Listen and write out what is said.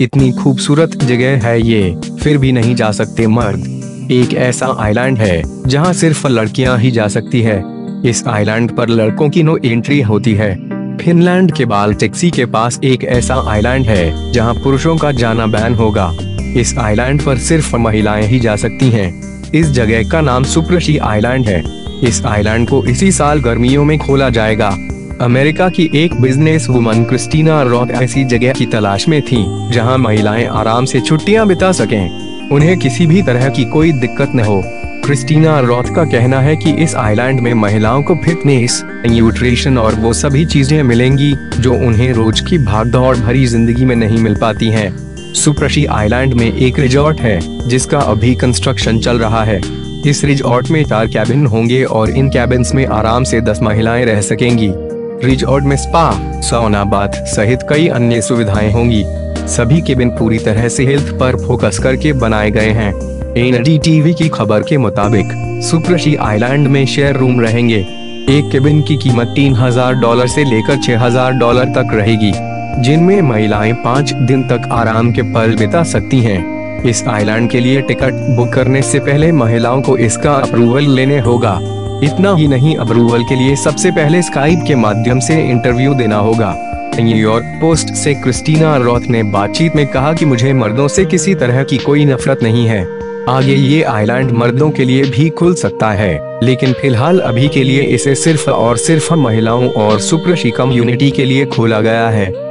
इतनी खूबसूरत जगह है ये, फिर भी नहीं जा सकते मर्द। एक ऐसा आइलैंड है, जहाँ सिर्फ़ लड़कियाँ ही जा सकती है। इस आइलैंड पर लड़कों की नो एंट्री होती है। फिनलैंड के बाल्टिक के पास एक ऐसा आइलैंड है, जहाँ पुरुषों का जाना बैन होगा। इस आइलैंड पर सिर्फ़ महिलाएँ ही जा सकती हैं। इस जगह का नाम सुप्रशी आइलैंड है। इस आइलैंड को इसी साल गर्मियों में खोला जाएगा। अमेरिका की एक बिज़नेस वुमन क्रिस्टीना रॉथ ऐसी जगह की तलाश में थी, जहाँ महिलाएँ आराम से छुट्टियाँ बिता सकें। उन्हें किसी भी तरह की कोई दिक्कत न हो। क्रिस्टीना रॉथ का कहना है कि इस आइलैंड में महिलाओं को फिटनेस, न्यूट्रिशन और वो सभी चीज़ें मिलेंगी, जो उन्हें रोज की भागदौड़ भरी ज़िंदगी में नहीं मिल पाती हैं। सुप्रशी आइलैंड में एक रिजॉर्ट है, जिसका अभी कंस्ट्रक्शन चल रहा है। इस रिजॉर्ट में चार कैबिन होंगे और इन कैबिन में आराम से दस महिलाएँ रह सकेंगी। रिजॉर्ट में स्पा सोना बाथ सहित कई अन्य सुविधाएँ होंगी। सभी केबिन पूरी तरह से हेल्थ पर फोकस करके बनाए गए हैं। एनडीटीवी की खबर के मुताबिक, सुप्रशी आइलैंड में शेयर रूम रहेंगे। एक केबिन की कीमत तीन हज़ार डॉलर से लेकर छह हज़ार डॉलर तक रहेगी, जिनमें महिलाएँ पाँच दिन तक आराम के पल बिता सकती हैं। इस आइलैंड के लिए टिकट बुक करने से पहले महिलाओं को इसका अप्रूवल लेने होगा। इतना ही नहीं, अप्रूवल के लिए सबसे पहले स्काइप के माध्यम से इंटरव्यू देना होगा। न्यूयॉर्क पोस्ट से क्रिस्टीना रॉथ ने बातचीत में कहा कि मुझे मर्दों से किसी तरह की कोई नफरत नहीं है। आगे ये आइलैंड मर्दों के लिए भी खुल सकता है। लेकिन फ़िलहाल अभी के लिए इसे सिर्फ़ और सिर्फ़ महिलाओं और सुप्रशी कम्युनिटी के लिए खोला गया है।